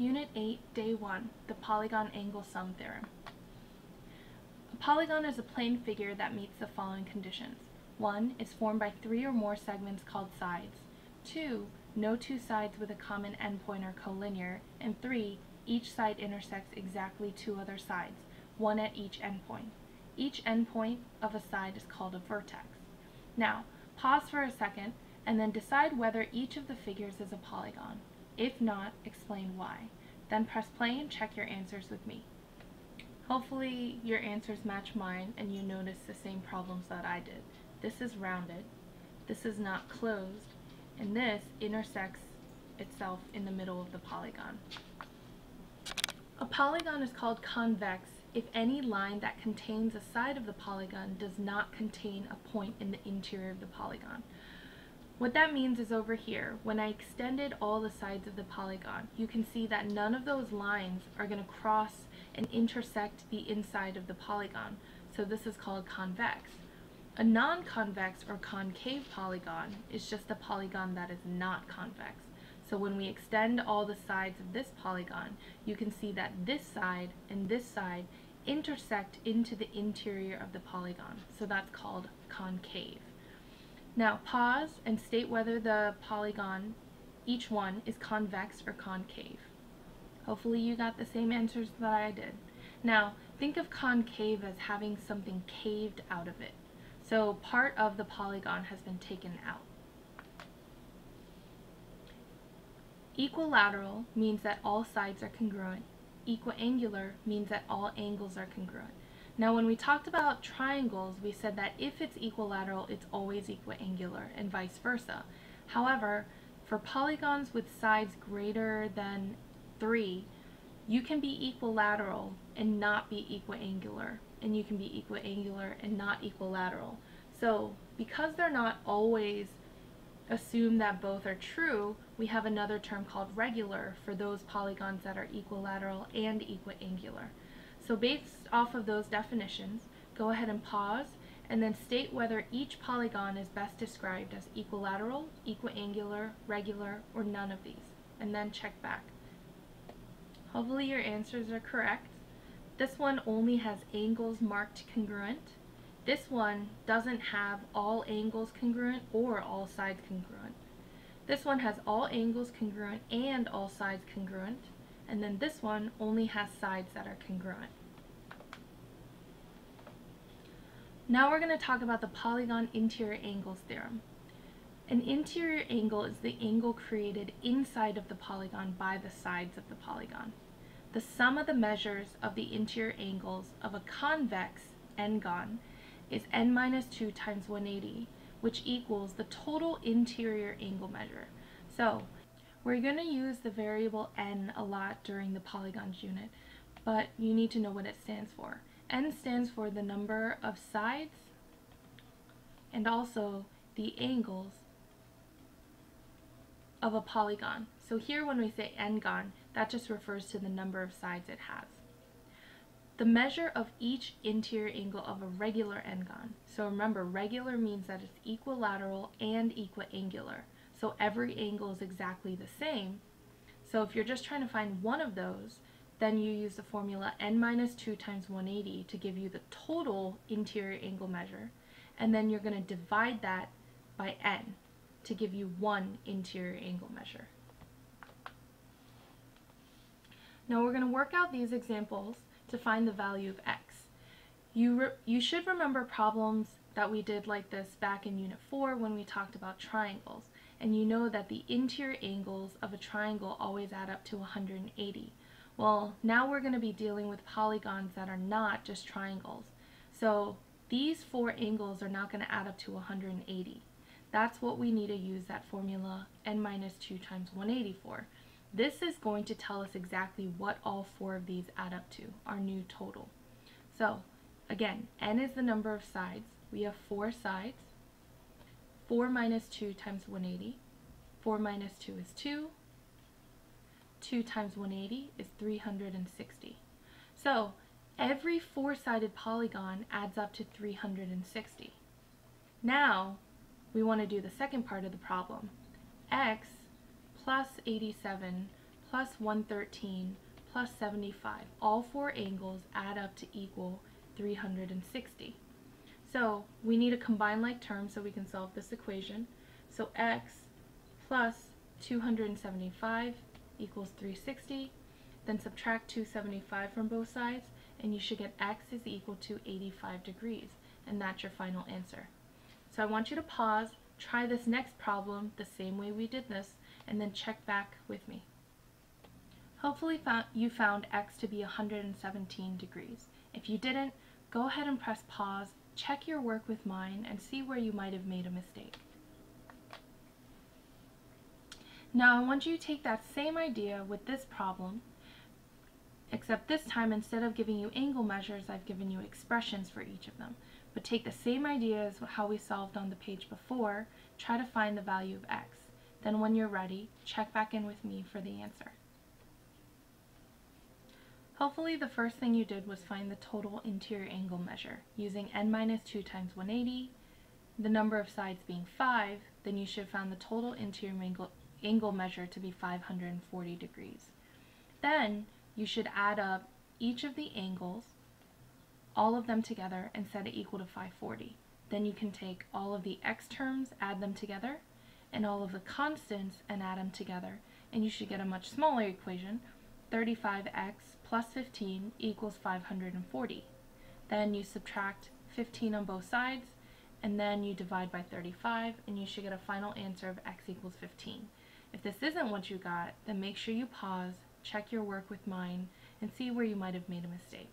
Unit 8, Day 1, the polygon angle sum theorem. A polygon is a plane figure that meets the following conditions. 1. is formed by three or more segments called sides. 2. No two sides with a common endpoint are collinear. And 3. Each side intersects exactly two other sides, one at each endpoint. Each endpoint of a side is called a vertex. Now, pause for a second and then decide whether each of the figures is a polygon. If not, explain why. Then press play and check your answers with me. Hopefully your answers match mine and you notice the same problems that I did. This is rounded, this is not closed, and this intersects itself in the middle of the polygon. A polygon is called convex if any line that contains a side of the polygon does not contain a point in the interior of the polygon. What that means is over here, when I extended all the sides of the polygon, you can see that none of those lines are going to cross and intersect the inside of the polygon. So this is called convex. A non-convex or concave polygon is just a polygon that is not convex. So when we extend all the sides of this polygon, you can see that this side and this side intersect into the interior of the polygon. So that's called concave. Now pause and state whether the polygon, each one, is convex or concave. Hopefully you got the same answers that I did. Now think of concave as having something caved out of it. So part of the polygon has been taken out. Equilateral means that all sides are congruent. Equiangular means that all angles are congruent. Now when we talked about triangles, we said that if it's equilateral, it's always equiangular, and vice versa. However, for polygons with sides greater than 3, you can be equilateral and not be equiangular, and you can be equiangular and not equilateral. So because they're not always assume that both are true, we have another term called regular for those polygons that are equilateral and equiangular. So based off of those definitions, go ahead and pause and then state whether each polygon is best described as equilateral, equiangular, regular, or none of these, and then check back. Hopefully your answers are correct. This one only has angles marked congruent. This one doesn't have all angles congruent or all sides congruent. This one has all angles congruent and all sides congruent. And then this one only has sides that are congruent. Now we're going to talk about the polygon interior angles theorem. An interior angle is the angle created inside of the polygon by the sides of the polygon. The sum of the measures of the interior angles of a convex n-gon is n minus 2 times 180, which equals the total interior angle measure. So we're going to use the variable n a lot during the polygons unit, but you need to know what it stands for n stands for the number of sides and also the angles of a polygon. So here when we say n-gon, that just refers to the number of sides it has. The measure of each interior angle of a regular n-gon. So remember, regular means that it's equilateral and equiangular. So every angle is exactly the same. So if you're just trying to find one of those, then you use the formula n minus 2 times 180 to give you the total interior angle measure. And then you're going to divide that by n to give you one interior angle measure. Now we're going to work out these examples to find the value of x. You, you should remember problems that we did like this back in Unit 4 when we talked about triangles. And you know that the interior angles of a triangle always add up to 180. Well, now we're going to be dealing with polygons that are not just triangles. So these four angles are not going to add up to 180. That's what we need to use that formula n minus 2 times 180 for. This is going to tell us exactly what all four of these add up to, our new total. So again, n is the number of sides. We have four sides. 4 minus 2 times 180. 4 minus 2 is 2. 2 times 180 is 360. So every four-sided polygon adds up to 360. Now we want to do the second part of the problem. x plus 87 plus 113 plus 75. All four angles add up to equal 360. So we need a combined like term so we can solve this equation. So x plus 275 equals 360. Then subtract 275 from both sides and you should get x is equal to 85 degrees. And that's your final answer. So I want you to pause, try this next problem the same way we did this, and then check back with me. Hopefully you found x to be 117 degrees. If you didn't, go ahead and press pause, check your work with mine, and see where you might have made a mistake. Now I want you to take that same idea with this problem, except this time instead of giving you angle measures, I've given you expressions for each of them. But take the same idea as how we solved on the page before, try to find the value of x. Then when you're ready, check back in with me for the answer. Hopefully the first thing you did was find the total interior angle measure using n minus 2 times 180, the number of sides being 5, then you should have found the total interior angle, angle measure to be 540 degrees. Then you should add up each of the angles, all of them together, and set it equal to 540. Then you can take all of the x terms, add them together, and all of the constants and add them together, and you should get a much smaller equation, 35x plus 15 equals 540. Then you subtract 15 on both sides, and then you divide by 35, and you should get a final answer of x equals 15. If this isn't what you got, then make sure you pause, check your work with mine, and see where you might have made a mistake.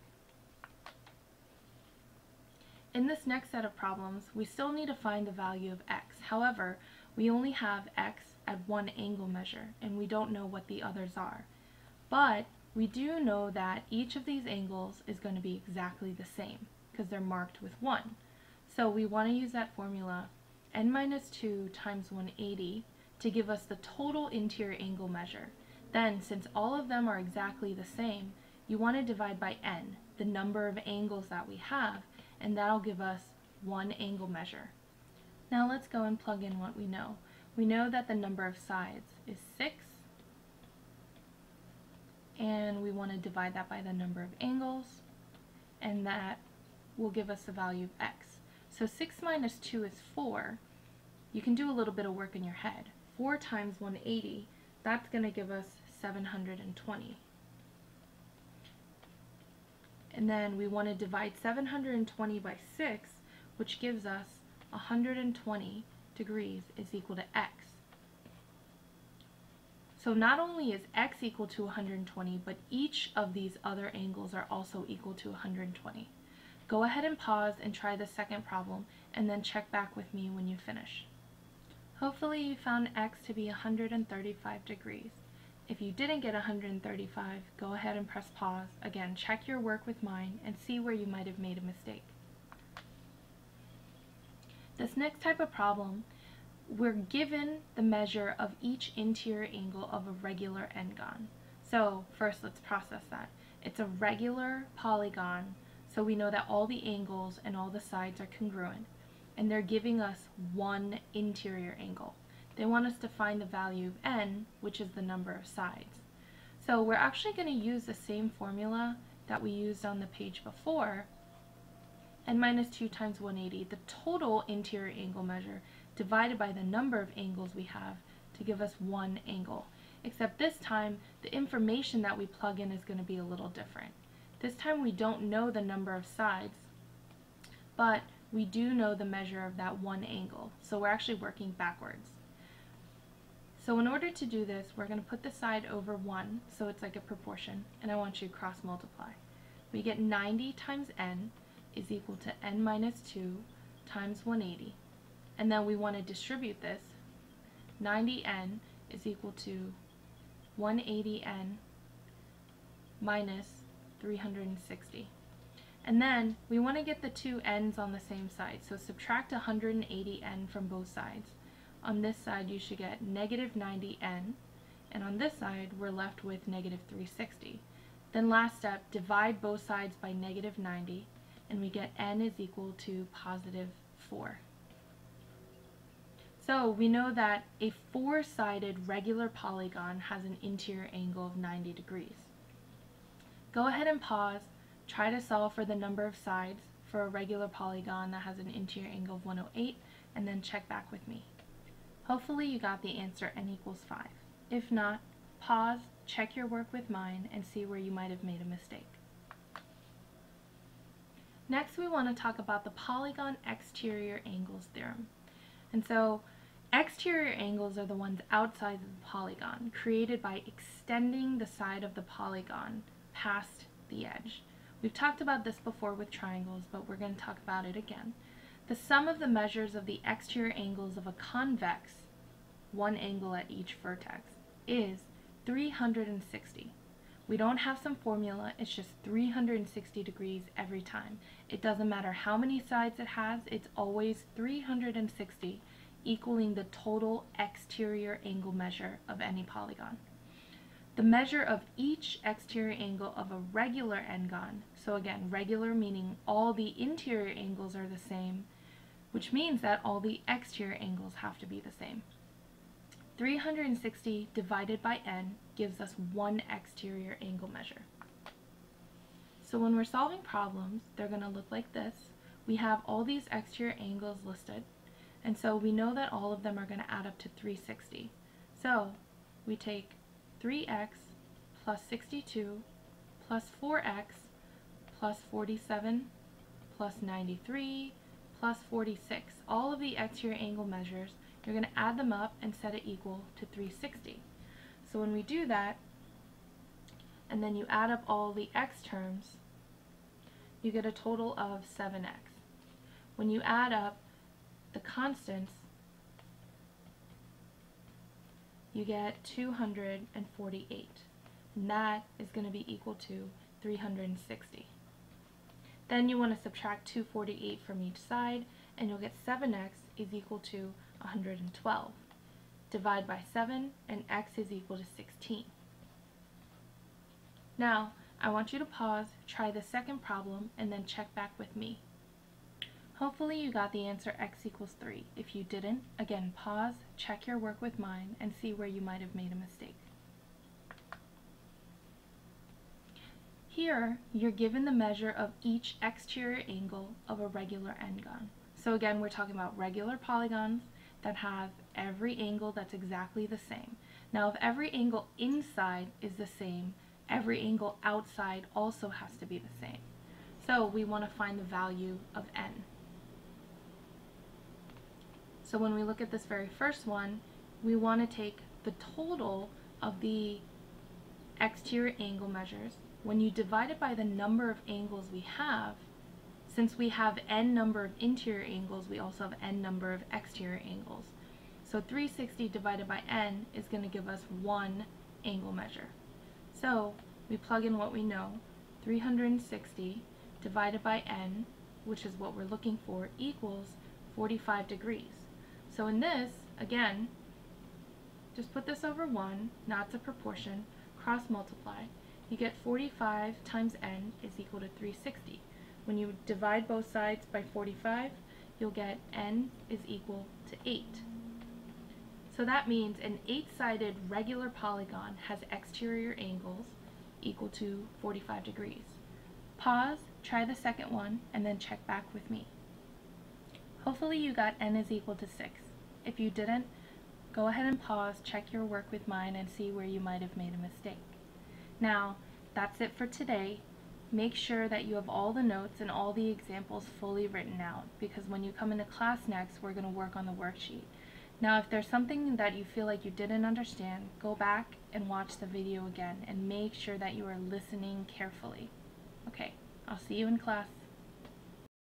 In this next set of problems, we still need to find the value of x. However, we only have x at one angle measure, and we don't know what the others are. But we do know that each of these angles is going to be exactly the same because they're marked with 1. So we want to use that formula n minus 2 times 180 to give us the total interior angle measure. Then, since all of them are exactly the same, you want to divide by n, the number of angles that we have, and that'll give us one angle measure. Now let's go and plug in what we know. We know that the number of sides is 6, and we want to divide that by the number of angles and that will give us the value of x. So 6 minus 2 is 4. You can do a little bit of work in your head. 4 times 180, that's going to give us 720. And then we want to divide 720 by 6, which gives us 120 degrees is equal to x. So not only is x equal to 120, but each of these other angles are also equal to 120. Go ahead and pause and try the second problem, and then check back with me when you finish. Hopefully you found x to be 135 degrees. If you didn't get 135, go ahead and press pause. Again, check your work with mine and see where you might have made a mistake. This next type of problem we're given the measure of each interior angle of a regular n-gon. So first let's process that. It's a regular polygon, so we know that all the angles and all the sides are congruent. And they're giving us one interior angle. They want us to find the value of n, which is the number of sides. So we're actually going to use the same formula that we used on the page before, n minus 2 times 180, the total interior angle measure divided by the number of angles we have to give us one angle. Except this time, the information that we plug in is going to be a little different. This time we don't know the number of sides, but we do know the measure of that one angle. So we're actually working backwards. So in order to do this, we're going to put the side over 1, so it's like a proportion, and I want you to cross multiply. We get 90 times n is equal to n minus 2 times 180 and then we want to distribute this 90n is equal to 180n minus 360 and then we want to get the two n's on the same side. So subtract 180n from both sides. On this side you should get negative 90n and on this side we're left with negative 360 then last step divide both sides by negative 90 and we get n is equal to positive 4 So we know that a four-sided regular polygon has an interior angle of 90 degrees. Go ahead and pause, try to solve for the number of sides for a regular polygon that has an interior angle of 108, and then check back with me. Hopefully you got the answer n equals 5. If not, pause, check your work with mine, and see where you might have made a mistake. Next we want to talk about the polygon exterior angles theorem. And so Exterior angles are the ones outside of the polygon, created by extending the side of the polygon past the edge. We've talked about this before with triangles, but we're going to talk about it again. The sum of the measures of the exterior angles of a convex, one angle at each vertex, is 360. We don't have some formula, it's just 360 degrees every time. It doesn't matter how many sides it has, it's always 360 equaling the total exterior angle measure of any polygon. The measure of each exterior angle of a regular n-gon, so again, regular meaning all the interior angles are the same, which means that all the exterior angles have to be the same. 360 divided by n gives us one exterior angle measure. So when we're solving problems, they're going to look like this. We have all these exterior angles listed, and so we know that all of them are going to add up to 360. So we take 3x plus 62 plus 4x plus 47 plus 93 plus 46. All of the exterior angle measures, you're going to add them up and set it equal to 360. So when we do that, and then you add up all the x terms, you get a total of 7x. When you add up the constants, you get 248. And that is going to be equal to 360. Then you want to subtract 248 from each side, and you'll get 7x is equal to 112. Divide by 7, and x is equal to 16. Now, I want you to pause, try the second problem, and then check back with me. Hopefully you got the answer x equals 3. If you didn't, again pause, check your work with mine, and see where you might have made a mistake. Here, you're given the measure of each exterior angle of a regular n-gon. So again, we're talking about regular polygons that have every angle that's exactly the same. Now if every angle inside is the same, every angle outside also has to be the same. So we want to find the value of n. So when we look at this very first one, we want to take the total of the exterior angle measures. When you divide it by the number of angles we have, since we have n number of interior angles, we also have n number of exterior angles. So 360 divided by n is going to give us one angle measure. So we plug in what we know, 360 divided by n, which is what we're looking for, equals 45 degrees. So in this, again, just put this over 1, not the proportion, cross multiply. You get 45 times n is equal to 360. When you divide both sides by 45, you'll get n is equal to 8. So that means an 8-sided regular polygon has exterior angles equal to 45 degrees. Pause, try the second one, and then check back with me. Hopefully you got n is equal to 6. If you didn't, go ahead and pause, check your work with mine, and see where you might have made a mistake. Now, that's it for today. Make sure that you have all the notes and all the examples fully written out, because when you come into class next, we're going to work on the worksheet. Now, if there's something that you feel like you didn't understand, go back and watch the video again, and make sure that you are listening carefully. Okay, I'll see you in class.